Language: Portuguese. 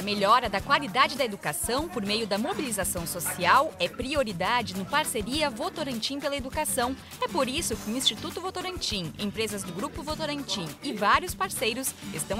A melhora da qualidade da educação por meio da mobilização social é prioridade no Parceria Votorantim pela Educação. É por isso que o Instituto Votorantim, empresas do Grupo Votorantim e vários parceiros estão